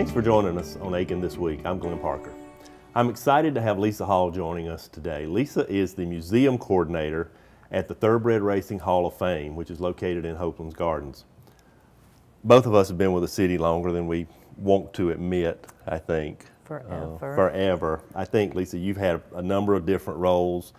Thanks for joining us on Aiken This Week. I'm Glenn Parker. I'm excited to have Lisa Hall joining us today. Lisa is the museum coordinator at the Thoroughbred Racing Hall of Fame, which is located in Hopelands Gardens. Both of us have been with the city longer than we want to admit, I think. Forever. Uh, forever. I think, Lisa, you've had a number of different roles.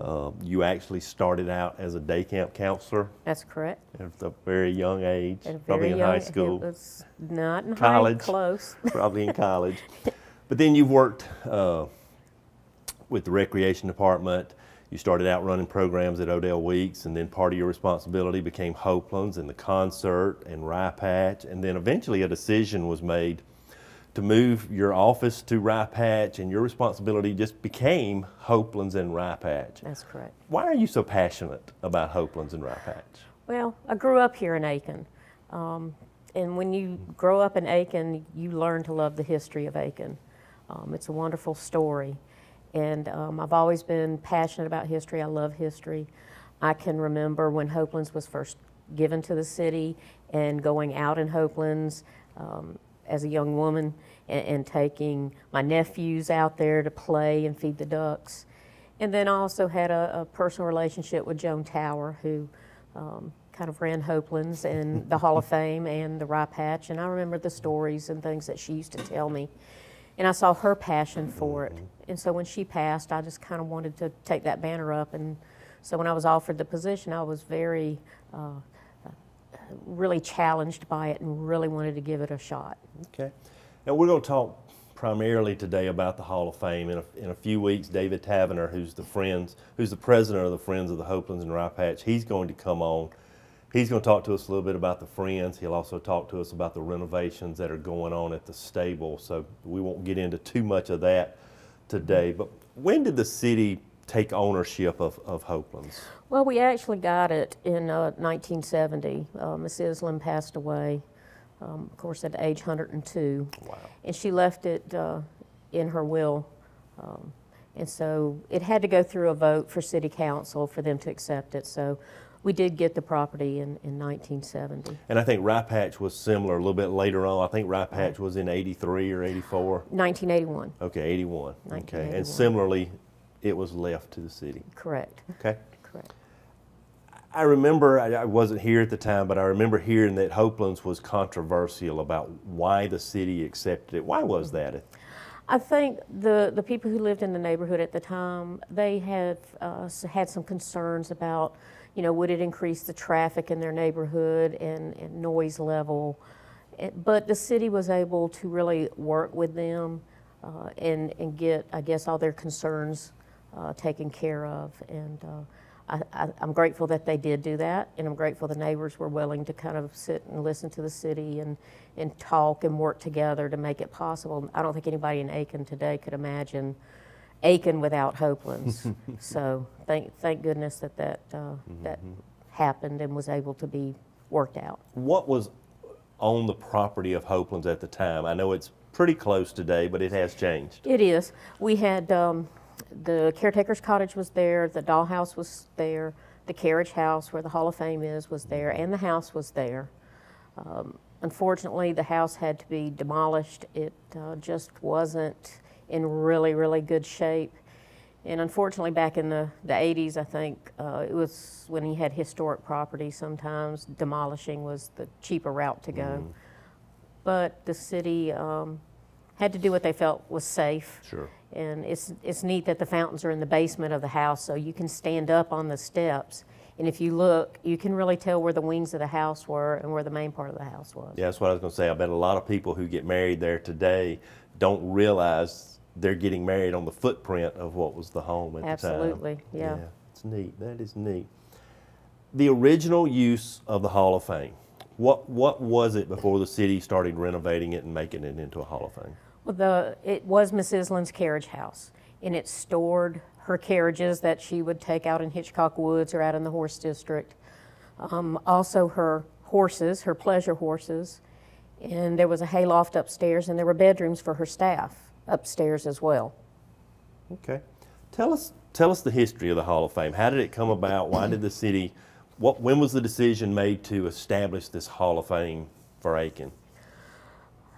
Uh, you actually started out as a day camp counselor That's correct. at a very young age, a probably in young, high school. It was not in College. high, close. probably in college. But then you've worked uh, with the recreation department. You started out running programs at Odell Weeks, and then part of your responsibility became Hopelands and the concert and Rye Patch, and then eventually a decision was made to move your office to Rye Patch, and your responsibility just became Hopelands and Rye Patch. That's correct. Why are you so passionate about Hopelands and Rye Patch? Well, I grew up here in Aiken. Um, and when you grow up in Aiken, you learn to love the history of Aiken. Um, it's a wonderful story. And um, I've always been passionate about history. I love history. I can remember when Hopelands was first given to the city and going out in Hopelands um, as a young woman and, and taking my nephews out there to play and feed the ducks. And then I also had a, a personal relationship with Joan Tower, who um, kind of ran Hopelands and the Hall of Fame and the Rye Patch. And I remember the stories and things that she used to tell me. And I saw her passion for it. And so when she passed, I just kind of wanted to take that banner up. And so when I was offered the position, I was very, uh, really challenged by it and really wanted to give it a shot. Okay. Now we're going to talk primarily today about the Hall of Fame. In a, in a few weeks, David Tavener, who's the Friends, who's the president of the Friends of the Hopelands and Rye Patch, he's going to come on. He's going to talk to us a little bit about the Friends. He'll also talk to us about the renovations that are going on at the stable. So we won't get into too much of that today. But when did the city take ownership of, of Hopelands? Well, we actually got it in uh, 1970. Uh, Miss Iselin passed away, um, of course, at age 102. Wow. And she left it uh, in her will. Um, and so it had to go through a vote for city council for them to accept it. So we did get the property in, in 1970. And I think Patch was similar a little bit later on. I think Rye Patch was in 83 or 84. 1981, Okay, 81. Okay. And similarly, it was left to the city. correct, Okay. correct. I remember, I I wasn't here at the time, but I remember hearing that Hopelands was controversial about why the city accepted it. Why was that? I think the, the people who lived in the neighborhood at the time, they had, uh, had some concerns about, you know, would it increase the traffic in their neighborhood and, and noise level? But the city was able to really work with them uh, and, and get, I guess, all their concerns uh, taken care of. And uh, I, I'm grateful that they did do that, and I'm grateful the neighbors were willing to kind of sit and listen to the city and, and talk and work together to make it possible. I don't think anybody in Aiken today could imagine Aiken without Hopelands. so thank, thank goodness that that, uh, that happened and was able to be worked out. What was on the property of Hopelands at the time? I know it's pretty close today, but it has changed. It is. We had um, the caretaker's cottage was there, the dollhouse was there, the carriage house where the Hall of Fame is was there, and the house was there. Um, unfortunately, the house had to be demolished. It uh, just wasn't in really, really good shape. And unfortunately, back in the, the 80s, I think uh, it was when he had historic property, sometimes demolishing was the cheaper route to go. But the city um, had to do what they felt was safe. Sure. And it's, it's neat that the fountains are in the basement of the house, so you can stand up on the steps. And if you look, you can really tell where the wings of the house were and where the main part of the house was. Yeah, that's what I was going to say. I bet a lot of people who get married there today don't realize they're getting married on the footprint of what was the home at the time. Absolutely, yeah. it's neat. That is neat. The original use of the Hall of Fame. What what was it before the city started renovating it and making it into a Hall of Fame? Well, the, it was Miss Iselin's carriage house, and it stored her carriages that she would take out in Hitchcock Woods or out in the horse district. Um, also, her horses, her pleasure horses, and there was a hayloft upstairs, and there were bedrooms for her staff upstairs as well. Okay. Tell us tell us the history of the Hall of Fame. How did it come about? Why did the city what when was the decision made to establish this Hall of Fame for Aiken?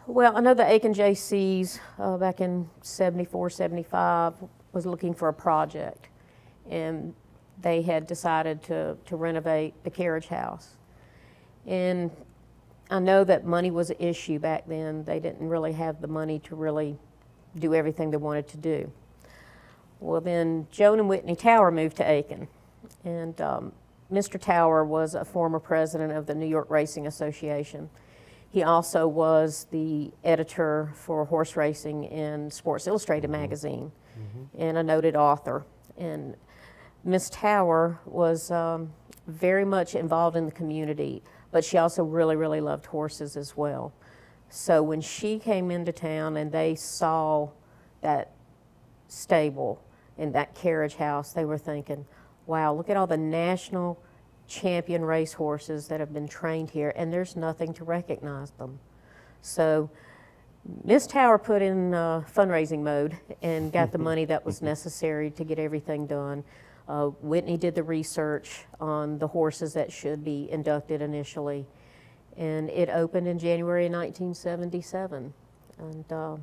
Well, I know the Aiken JCs uh, back in 74, 75 was looking for a project, and they had decided to, to renovate the carriage house. And I know that money was an issue back then. They didn't really have the money to really do everything they wanted to do. Well, then Joan and Whitney Tower moved to Aiken, and um, Mr. Tower was a former president of the New York Racing Association. He also was the editor for horse racing in Sports Illustrated magazine and a noted author. And Miss Tower was um, very much involved in the community, but she also really, really loved horses as well. So when she came into town and they saw that stable and that carriage house, they were thinking, wow, look at all the national champion race horses that have been trained here, and there's nothing to recognize them. So Miss Tower put in uh, fundraising mode and got the money that was necessary to get everything done. Uh, Whitney did the research on the horses that should be inducted initially, and it opened in January 1977. And uh,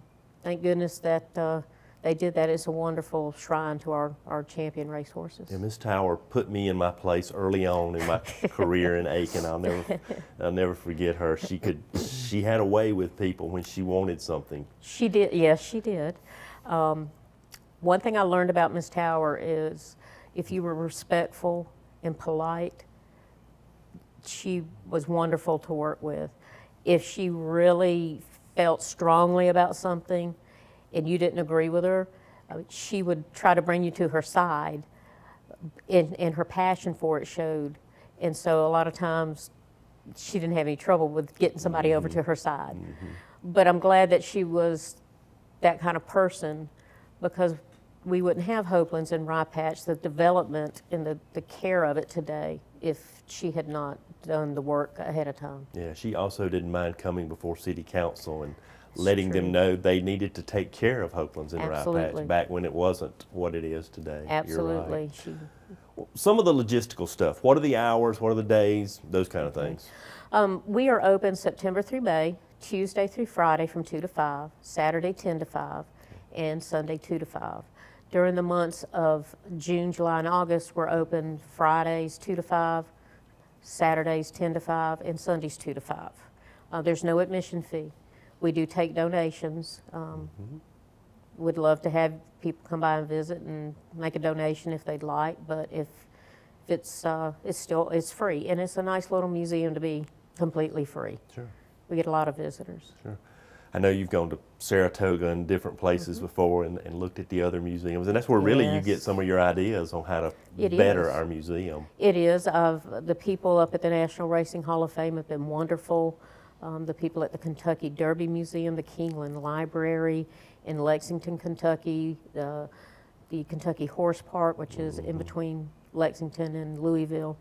thank goodness that uh, they did that. It's a wonderful shrine to our, our champion racehorses. Yeah, Miss Tower put me in my place early on in my career in Aiken. I'll never, I'll never forget her. She could, she had a way with people when she wanted something. She did, yes, she did. Um, one thing I learned about Miss Tower is if you were respectful and polite, she was wonderful to work with. If she really felt strongly about something and you didn't agree with her, uh, she would try to bring you to her side, and, and her passion for it showed. And so a lot of times she didn't have any trouble with getting somebody over to her side. But I'm glad that she was that kind of person because we wouldn't have Hopelands and Rye Patch, the development and the, the care of it today, if she had not done the work ahead of time. Yeah, she also didn't mind coming before city council and letting true. them know they needed to take care of Hopelands and Rye Patch back when it wasn't what it is today. Right. Absolutely. She, Some of the logistical stuff. What are the hours? What are the days? Those kind of things. um, we are open September through May, Tuesday through Friday from 2 to 5, Saturday 10 to 5, and Sunday 2 to 5. During the months of June, July, and August, we're open Fridays 2 to 5, Saturdays 10 to 5, and Sundays 2 to 5. Uh, there's no admission fee. We do take donations. Um, Would love to have people come by and visit and make a donation if they'd like, but if if it's, uh, it's still, it's free, and it's a nice little museum to be completely free. Sure. We get a lot of visitors. Sure. I know you've gone to Saratoga and different places before and, and looked at the other museums, and that's where really you Mm-hmm. Yes. get some of your ideas on how to It better is. our museum. It is, of the people up at the National Racing Hall of Fame have been wonderful. Um, the people at the Kentucky Derby Museum, the Keeneland Library in Lexington, Kentucky, the, the Kentucky Horse Park, which is in between Lexington and Louisville.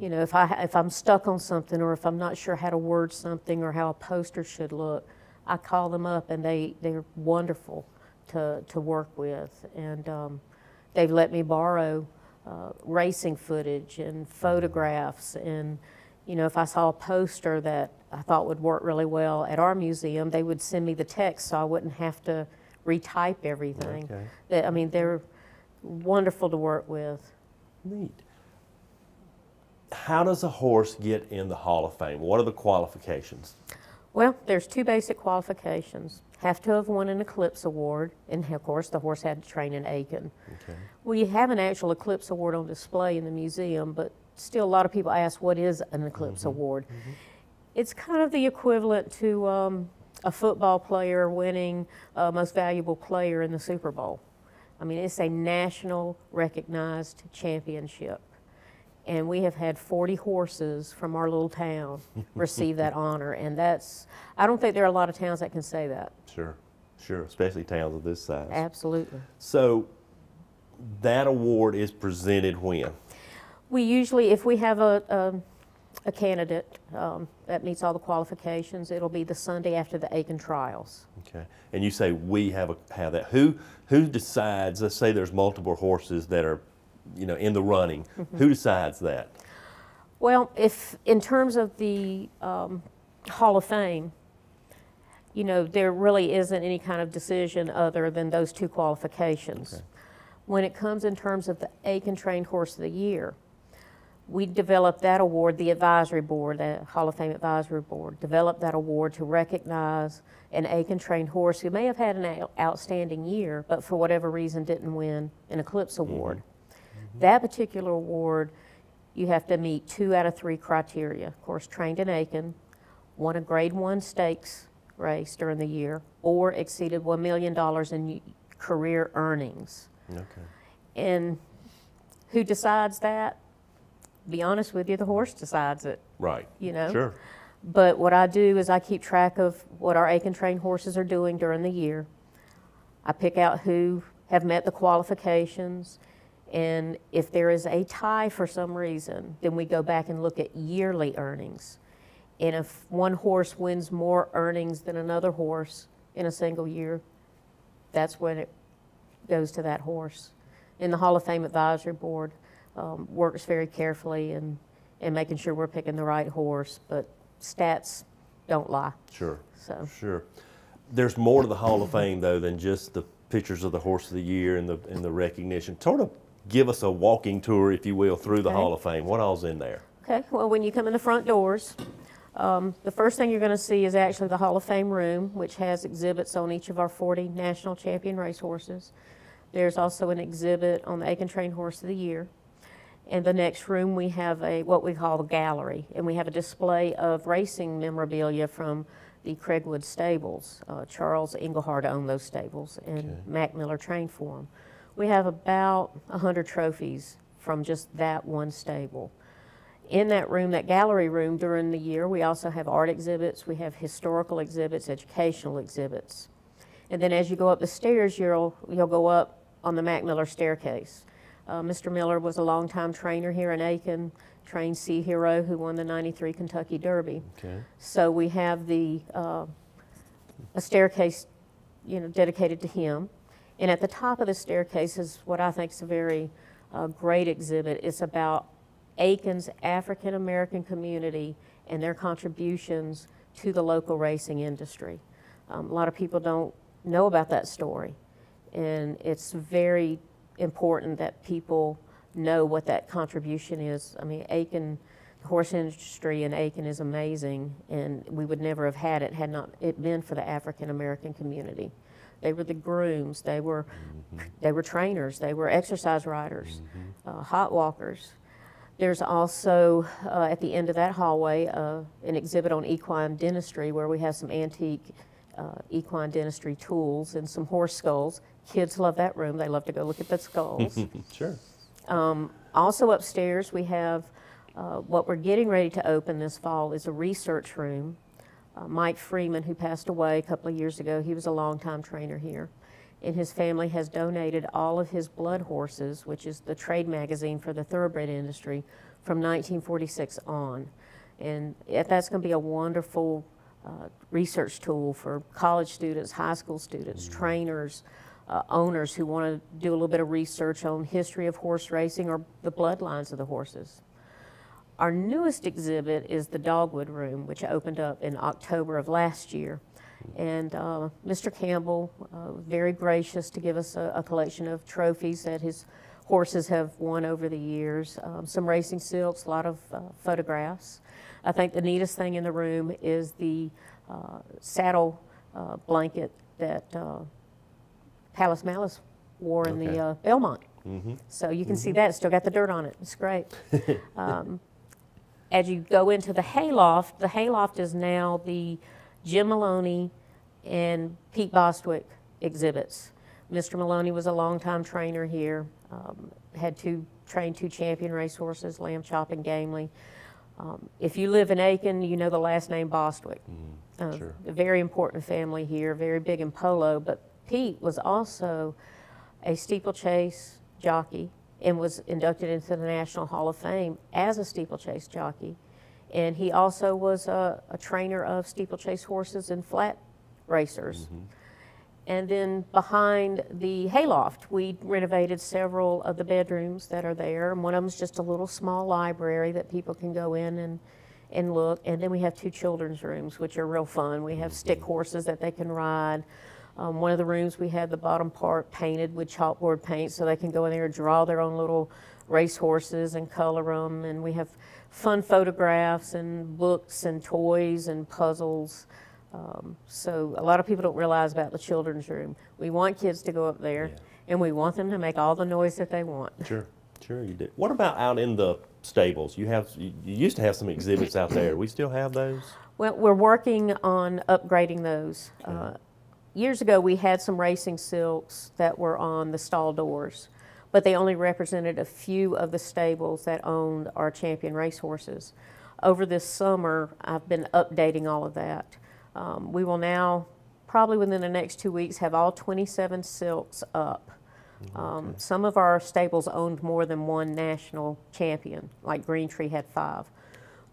You know, if I if I'm stuck on something or if I'm not sure how to word something or how a poster should look, I call them up and they they're wonderful to to work with and. Um, they've let me borrow uh, racing footage and photographs and you know if i saw a poster that i thought would work really well at our museum they would send me the text so i wouldn't have to retype everything Okay. They- i mean they're wonderful to work with Neat. How does a horse get in the Hall of Fame? What are the qualifications? well there's two basic qualifications have to have won an eclipse award and of course the horse had to train in aiken Okay. We have an actual Eclipse Award on display in the museum, but still a lot of people ask what is an Eclipse mm-hmm. Award. Mm-hmm. It's kind of the equivalent to um, a football player winning uh, Most Valuable Player in the Super Bowl. I mean, it's a national recognized championship. And we have had 40 horses from our little town receive that honor. And that's, I don't think there are a lot of towns that can say that. Sure. Sure. Especially towns of this size. Absolutely. So that award is presented when? We usually, if we have a, a, a candidate um, that meets all the qualifications, it'll be the Sunday after the Aiken trials. Okay. And you say we have a have that. Who who decides? Let's say there's multiple horses that are, you know, in the running. Who decides that? Well, if in terms of the um, Hall of Fame, you know, there really isn't any kind of decision other than those two qualifications. Okay. When it comes in terms of the Aiken Trained Horse of the Year, we developed that award, the advisory board, the Hall of Fame advisory board, developed that award to recognize an Aiken trained horse who may have had an outstanding year, but for whatever reason didn't win an Eclipse mm-hmm. award. Mm-hmm. That particular award, you have to meet two out of three criteria. Of course, trained in Aiken, won a grade one stakes race during the year, or exceeded $1 million in career earnings. Okay. And who decides that? Be honest with you, the horse decides it, Right. you know? Sure. But what I do is I keep track of what our Aiken trained horses are doing during the year. I pick out who have met the qualifications. And if there is a tie for some reason, then we go back and look at yearly earnings. And if one horse wins more earnings than another horse in a single year, that's when it goes to that horse. In the Hall of Fame Advisory Board um, works very carefully and, in making sure we're picking the right horse, but stats don't lie, Sure. so. Sure. There's more to the Hall of Fame though than just the pictures of the horse of the year and the and the recognition. Sort of give us a walking tour, if you will, through the Okay. Hall of Fame. What all's in there? Okay, well, when you come in the front doors, um, the first thing you're going to see is actually the Hall of Fame room, which has exhibits on each of our 40 national champion racehorses. There's also an exhibit on the Aiken Trained Horse of the Year. In the next room, we have a what we call the gallery, and we have a display of racing memorabilia from the Cragwood stables. Uh, Charles Engelhard owned those stables, and Okay. Mac Miller trained for them. We have about 100 trophies from just that one stable. In that room, that gallery room during the year, we also have art exhibits, we have historical exhibits, educational exhibits. And then as you go up the stairs, you'll, you'll go up on the Mac Miller staircase. Uh, Mr. Miller was a longtime trainer here in Aiken, trained Sea Hero, who won the 93 Kentucky Derby. Okay. So we have the, uh, a staircase, you know, dedicated to him. And at the top of the staircase is what I think is a very uh, great exhibit. It's about Aiken's African American community and their contributions to the local racing industry. Um, a lot of people don't know about that story. And it's very important that people know what that contribution is. I mean, Aiken, the horse industry in Aiken is amazing, and we would never have had it had not it been for the African American community. They were the grooms, they were, they were trainers, they were exercise riders, uh, hot walkers. There's also, uh, at the end of that hallway, uh, an exhibit on equine dentistry where we have some antique uh, equine dentistry tools and some horse skulls. Kids love that room. They love to go look at the skulls. Sure. Um, also upstairs, we have uh, what we're getting ready to open this fall is a research room. Uh, Mike Freeman, who passed away a couple of years ago, he was a longtime trainer here. And his family has donated all of his blood horses, which is the trade magazine for the thoroughbred industry, from 1946 on. And that's going to be a wonderful uh, research tool for college students, high school students, trainers, uh, owners who want to do a little bit of research on history of horse racing or the bloodlines of the horses. Our newest exhibit is the Dogwood Room, which opened up in October of last year. And uh, Mr. Campbell, uh, very gracious to give us a, a collection of trophies that his horses have won over the years, um, some racing silks, a lot of uh, photographs. I think the neatest thing in the room is the uh, saddle uh, blanket that uh, Palace Malice wore in Okay. the uh, Belmont. Mm-hmm. So you can see that, it's still got the dirt on it, it's great. Um, As you go into the hayloft, the hayloft is now the Jim Maloney and Pete Bostwick exhibits. Mr. Maloney was a longtime trainer here, um, had two, trained two champion racehorses, Lamb Chop and Gamely. Um, If you live in Aiken, you know the last name Bostwick. Uh, sure. A very important family here, very big in polo, but Pete was also a steeplechase jockey and was inducted into the National Hall of Fame as a steeplechase jockey. And he also was a, a trainer of steeplechase horses and flat racers. Mm-hmm. And then behind the hayloft, we renovated several of the bedrooms that are there. And one of them is just a little small library that people can go in and, and look. And then we have two children's rooms, which are real fun. We have mm-hmm. stick horses that they can ride. Um, one of the rooms we had the bottom part painted with chalkboard paint so they can go in there and draw their own little race horses and color them. And we have fun photographs and books and toys and puzzles. Um, so a lot of people don't realize about the children's room. We want kids to go up there Yeah. and we want them to make all the noise that they want. Sure, sure you do. What about out in the stables? You have you, you used to have some exhibits out there. We still have those. Well, we're working on upgrading those. Uh, years ago, we had some racing silks that were on the stall doors, but they only represented a few of the stables that owned our champion racehorses. Over this summer, I've been updating all of that. Um, we will now, probably within the next two weeks, have all 27 silks up. Um, some of our stables owned more than one national champion, like Greentree had five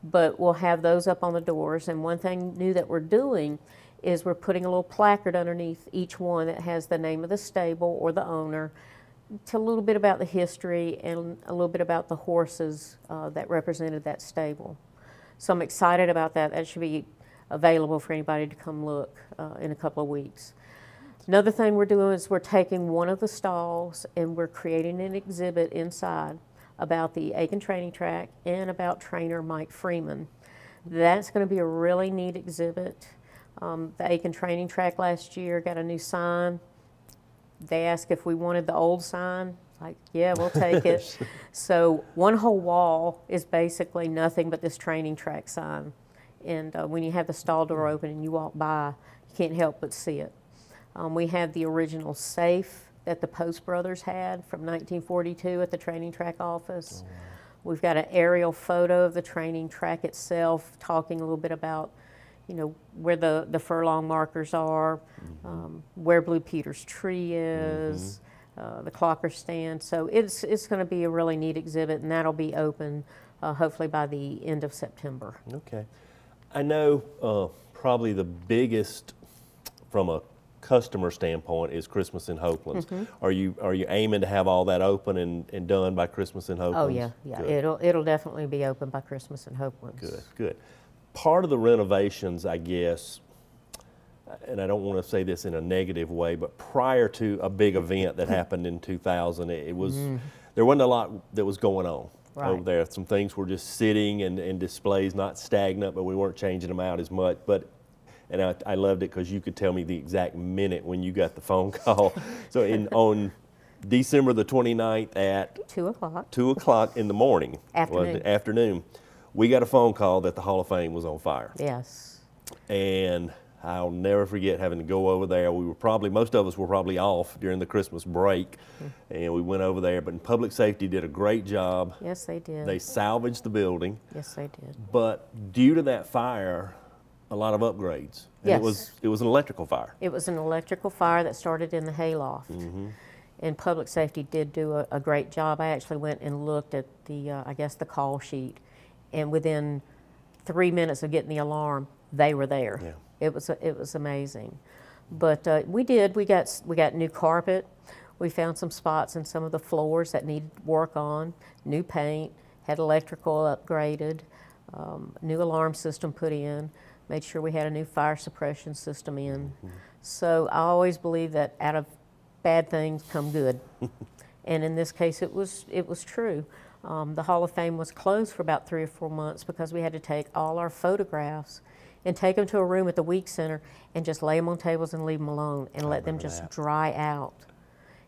but we'll have those up on the doors. And one thing new that we're doing is we're putting a little placard underneath each one that has the name of the stable or the owner, tell a little bit about the history and a little bit about the horses uh, that represented that stable. So I'm excited about that. That should be available for anybody to come look uh, in a couple of weeks. Another thing we're doing is we're taking one of the stalls and we're creating an exhibit inside about the Aiken training track and about trainer Mike Freeman. That's going to be a really neat exhibit. Um, the Aiken training track last year got a new sign. They asked if we wanted the old sign. Like, yeah, we'll take it. so one whole wall is basically nothing but this training track sign. And uh, when you have the stall door open and you walk by, you can't help but see it. Um, we have the original safe that the Post Brothers had from 1942 at the training track office. We've got an aerial photo of the training track itself, talking a little bit about, you know, where the, the furlong markers are, um, where Blue Peter's tree is, uh, the clocker stand. So it's, it's going to be a really neat exhibit, and that'll be open uh, hopefully by the end of September. Okay. I know uh, probably the biggest from a customer standpoint is Christmas in Hopelands. Mm-hmm. Are you are you aiming to have all that open and, and done by Christmas in Hopelands? Oh yeah, yeah. Good. It'll it'll definitely be open by Christmas in Hopelands. Good, good. Part of the renovations, I guess, and I don't want to say this in a negative way, but prior to a big event that happened in 2000, it, it was there wasn't a lot that was going on over Mm-hmm. There. Some things were just sitting and, and displays, not stagnant, but we weren't changing them out as much. But and I, I loved it because you could tell me the exact minute when you got the phone call. so in on December the 29th at Two o'clock. two o'clock in the morning. Afternoon. afternoon. We got a phone call that the Hall of Fame was on fire. Yes. And I'll never forget having to go over there. We were probably, most of us were probably off during the Christmas break. And we went over there. But public safety did a great job. Yes, they did. They salvaged the building. yes, they did. But due to that fire, a lot of upgrades. And Yes. it was it was an electrical fire. It was an electrical fire that started in the hayloft. And public safety did do a, a great job. I actually went and looked at the, uh, I guess, the call sheet. And within three minutes of getting the alarm, they were there. Yeah. It was, it was amazing. But uh, we did, we got, we got new carpet. We found some spots in some of the floors that needed work on, new paint, had electrical upgraded, um, new alarm system put in, made sure we had a new fire suppression system in. So I always believe that out of bad things come good. and in this case, it was, it was true. Um, the Hall of Fame was closed for about three or four months because we had to take all our photographs and take them to a room at the Week Center and just lay them on tables and leave them alone and let them just that. dry out.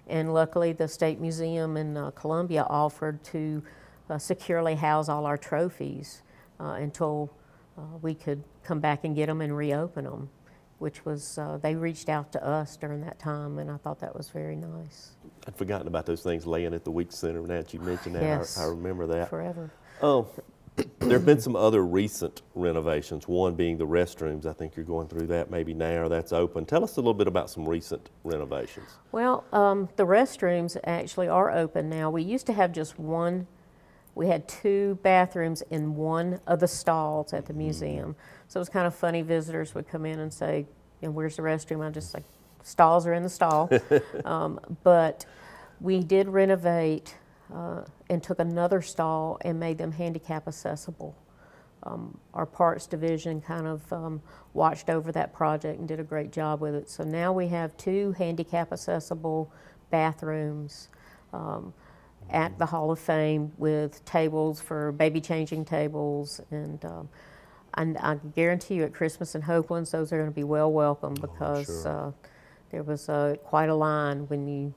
And luckily, the State Museum in uh, Columbia offered to uh, securely house all our trophies uh, until uh, we could come back and get them and reopen them, which was, uh, they reached out to us during that time, and I thought that was very nice. I'd forgotten about those things laying at the Week Center. Now that you mentioned that, Yes. I, I remember that. Forever. Oh, there have been some other recent renovations, one being the restrooms. I think you're going through that maybe now, or that's open. Tell us a little bit about some recent renovations. Well, um, the restrooms actually are open now. We used to have just one, we had two bathrooms in one of the stalls at the museum. So it was kind of funny, visitors would come in and say, you know, where's the restroom? I just like, stalls are in the stall. um, but we did renovate uh, and took another stall and made them handicap accessible. um, our parts division kind of um, watched over that project and did a great job with it. So now we have two handicap accessible bathrooms um, at the Hall of Fame with tables for baby changing tables and. Um, and I guarantee you at Christmas in Hopelands, those are going to be well welcome because sure. uh, there was uh, quite a line when you,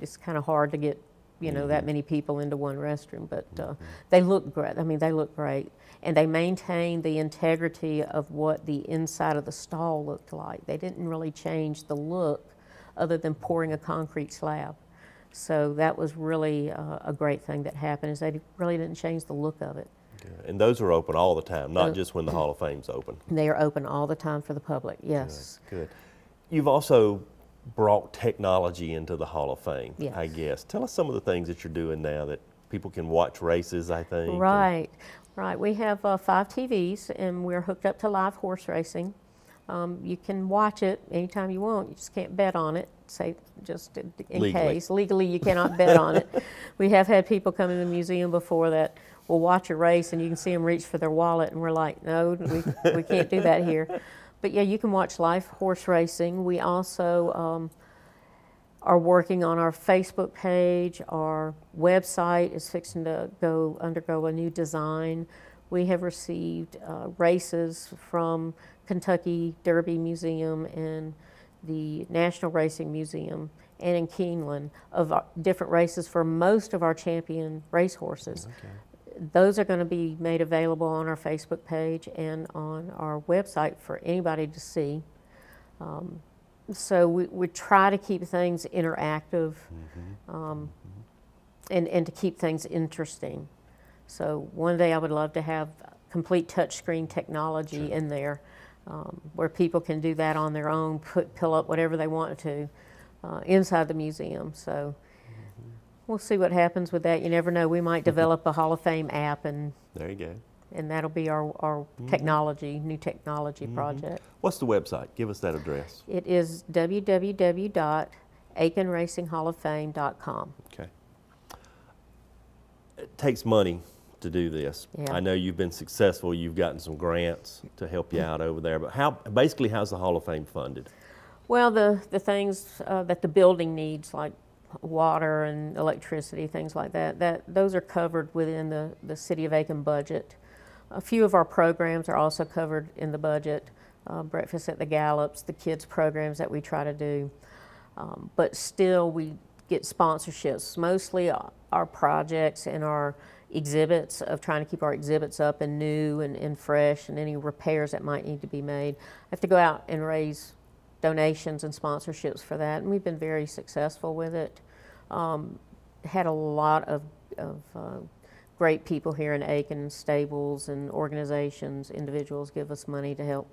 it's kind of hard to get, you know, that many people into one restroom. But uh, they look great. I mean, they look great. And they maintained the integrity of what the inside of the stall looked like. They didn't really change the look other than pouring a concrete slab. So that was really uh, a great thing that happened is they really didn't change the look of it. Good. And those are open all the time, not Uh, just when the Hall of Fame's open. They are open all the time for the public, yes. Good. You've also brought technology into the Hall of Fame, I guess. Tell us some of the things that you're doing now that people can watch races, I think. Right, right. We have uh, five TVs and we're hooked up to live horse racing. Um, you can watch it anytime you want. You just can't bet on it. Say just in Legally. case legally you cannot bet on it. We have had people come in the museum before that will watch a race and you can see them reach for their wallet and we're like, no, we, we can't do that here. But yeah, you can watch live horse racing. We also um, are working on our Facebook page. Our website is fixing to go undergo a new design. We have received uh, races from Kentucky Derby Museum and the National Racing Museum and in Keeneland of uh, different races for most of our champion racehorses. Those are going to be made available on our Facebook page and on our website for anybody to see. Um, so we, we try to keep things interactive um, and, and to keep things interesting. So one day I would love to have complete touchscreen technology in there um, where people can do that on their own, put, pull up whatever they want to uh, inside the museum. So we'll see what happens with that. You never know. We might develop a Hall of Fame app and, There you go. and that'll be our, our technology, new technology project. What's the website? Give us that address. It is www.aikenracinghallofFame.com. Okay. It takes money to do this. Yeah. I know you've been successful. You've gotten some grants to help you out over there. But how, basically, how's the Hall of Fame funded? Well, the, the things uh, that the building needs, like water and electricity, things like that, that those are covered within the, the City of Aiken budget. A few of our programs are also covered in the budget. Uh, breakfast at the Gallops, the kids programs that we try to do. Um, but still, we get sponsorships. Mostly uh, our projects and our exhibits of trying to keep our exhibits up and new and, and fresh and any repairs that might need to be made. I have to go out and raise donations and sponsorships for that, and we've been very successful with it. Um, had a lot of, of uh, great people here in Aiken, stables and organizations, individuals give us money to help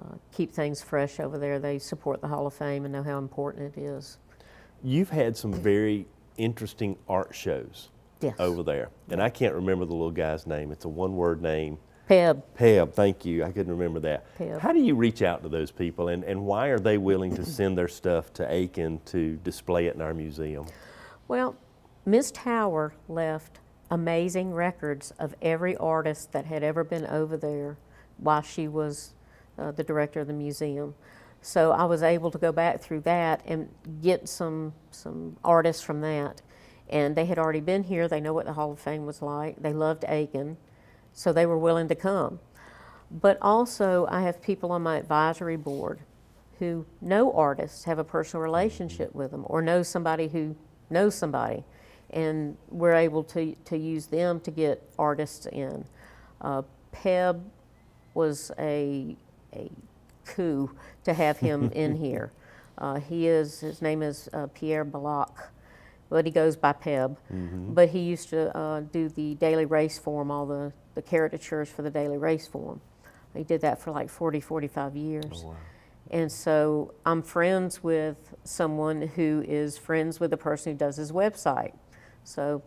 uh, keep things fresh over there. They support the Hall of Fame and know how important it is. You've had some very interesting art shows Yes. over there. And I can't remember the little guy's name. It's a one word name. Peb. Peb, thank you. I couldn't remember that. Peb. How do you reach out to those people and, and why are they willing to send their stuff to Aiken to display it in our museum? Well, Miss Tower left amazing records of every artist that had ever been over there while she was uh, the director of the museum. So I was able to go back through that and get some some artists from that. And they had already been here. They know what the Hall of Fame was like. They loved Aiken, so they were willing to come. But also, I have people on my advisory board who know artists, have a personal relationship with them, or know somebody who knows somebody, and we're able to, to use them to get artists in. Uh, Peb was a, a coup to have him in here. Uh, he is, his name is uh, Pierre Bellocq, but he goes by Peb. But he used to uh, do the daily race form, all the, the caricatures for the daily race form. He did that for like 40, 45 years. And so I'm friends with someone who is friends with the person who does his website. So,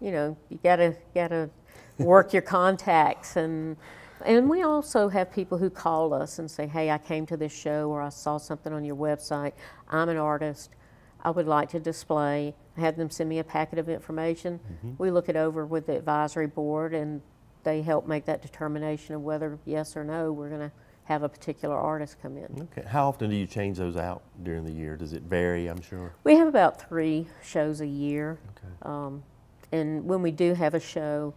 you know, you gotta gotta work your contacts and and we also have people who call us and say, "Hey, I came to this show or I saw something on your website. I'm an artist. I would like to display." Have them send me a packet of information. We look it over with the advisory board and they help make that determination of whether yes or no we're going to have a particular artist come in. Okay. How often do you change those out during the year? Does it vary? I'm sure. We have about three shows a year. Okay. Um, and when we do have a show,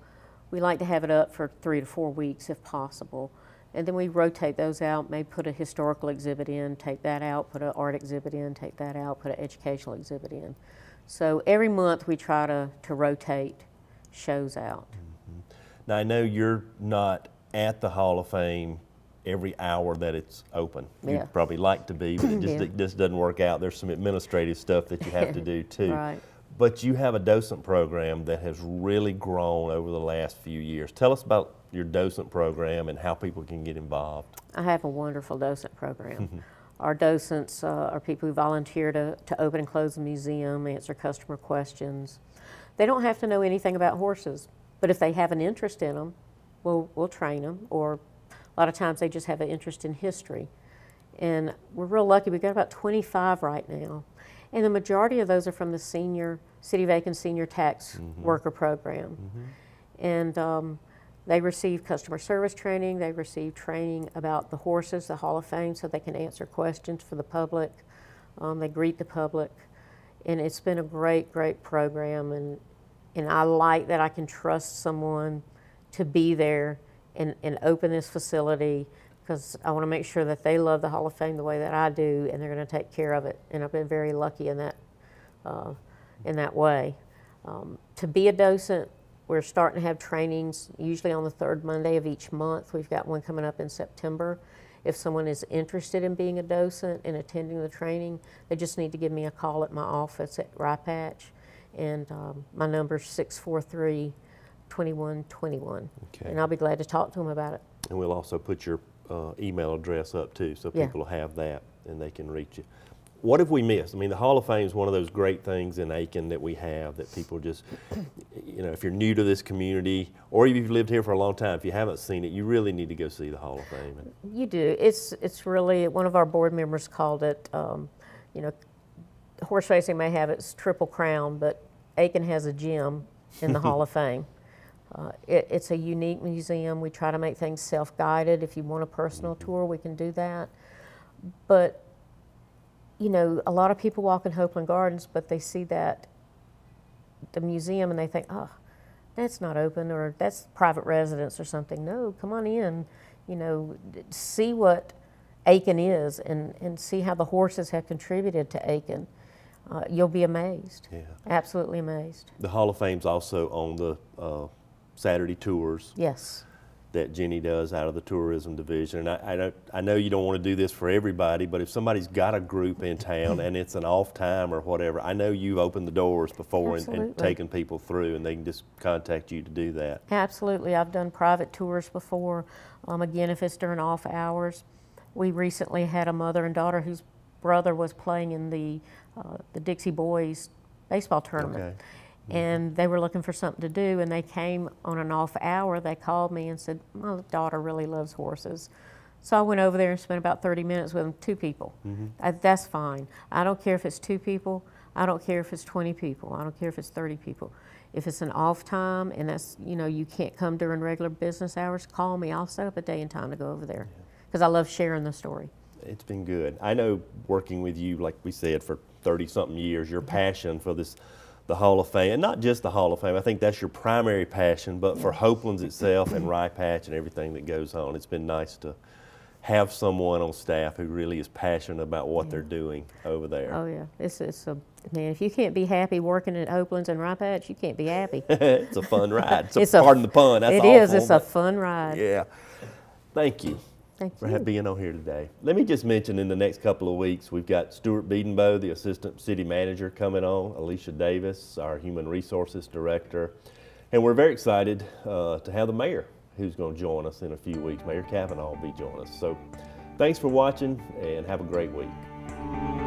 we like to have it up for three to four weeks if possible. And then we rotate those out, maybe put a historical exhibit in, take that out, put an art exhibit in, take that out, put an educational exhibit in. So every month we try to, to rotate shows out. Mm-hmm. Now I know you're not at the Hall of Fame every hour that it's open. Yeah. You'd probably like to be, but it just, Yeah. it just doesn't work out. There's some administrative stuff that you have to do too. Right. But you have a docent program that has really grown over the last few years. Tell us about your docent program and how people can get involved. I have a wonderful docent program. Our docents uh, are people who volunteer to, to open and close the museum, answer customer questions. They don't have to know anything about horses, but if they have an interest in them, we'll, we'll train them. Or a lot of times they just have an interest in history. And we're real lucky, we've got about 25 right now. And the majority of those are from the senior, City of Aiken Senior Tax Worker Program. And um, they receive customer service training, they receive training about the horses, the Hall of Fame, so they can answer questions for the public. Um, they greet the public. And it's been a great, great program. And, and I like that I can trust someone to be there and, and open this facility because I want to make sure that they love the Hall of Fame the way that I do and they're going to take care of it. And I've been very lucky in that, uh, in that way. Um, to be a docent, we're starting to have trainings usually on the third Monday of each month. We've got one coming up in September. If someone is interested in being a docent and attending the training, they just need to give me a call at my office at Rye Patch. And um, my number is 643 2121. Okay. And I'll be glad to talk to them about it. And we'll also put your uh, email address up too, so Yeah. people will have that and they can reach you. What have we missed? I mean, the Hall of Fame is one of those great things in Aiken that we have that people just, you know, if you're new to this community or if you've lived here for a long time, if you haven't seen it, you really need to go see the Hall of Fame. You do. It's it's really one of our board members called it. Um, you know, horse racing may have its triple crown, but Aiken has a gym in the Hall of Fame. Uh, it, it's a unique museum. We try to make things self-guided. If you want a personal tour, we can do that. But you know, a lot of people walk in Hopeland Gardens, but they see that the museum and they think, oh, that's not open or that's private residence or something. No, come on in, you know, see what Aiken is and, and see how the horses have contributed to Aiken. Uh, you'll be amazed, yeah. absolutely amazed. The Hall of Fame's also on the uh, Saturday tours Yes, that Jenny does out of the tourism division. And I, I, don't, I know you don't want to do this for everybody, but if somebody's got a group in town and it's an off time or whatever, I know you've opened the doors before and, and taken people through, and they can just contact you to do that. absolutely. I've done private tours before. Um, again, if it's during off hours, we recently had a mother and daughter whose brother was playing in the uh, the Dixie Boys baseball tournament. Okay. Mm-hmm. and they were looking for something to do and they came on an off hour. They called me and said my daughter really loves horses. So i went over there and spent about 30 minutes with them two people. Mm-hmm. I, that's fine. I don't care if it's two people. I don't care if it's 20 people. I don't care if it's 30 people. If it's an off time and that's you know you can't come during regular business hours call me. I'll set up a day and time to go over there because i love sharing the story. It's been good. I know working with you, like we said, for 30 something years, your mm-hmm. passion for this, the Hall of Fame, and not just the Hall of Fame, I think that's your primary passion, but for Hopelands itself and Rye Patch and everything that goes on. It's been nice to have someone on staff who really is passionate about what they're doing over there. oh yeah it's, it's a man if you can't be happy working at Hopelands and rye patch you can't be happy it's a fun ride. It's a, It's a- pardon the pun. That's It is. It's a fun ride. Yeah. Thank you. Thank for you. being on here today. Let me just mention in the next couple of weeks, we've got Stuart Bedenbaugh, the Assistant City Manager, coming on, Alicia Davis, our Human Resources Director, and we're very excited uh, to have the Mayor who's going to join us in a few weeks. Mayor Cavanaugh will be joining us. So thanks for watching and have a great week.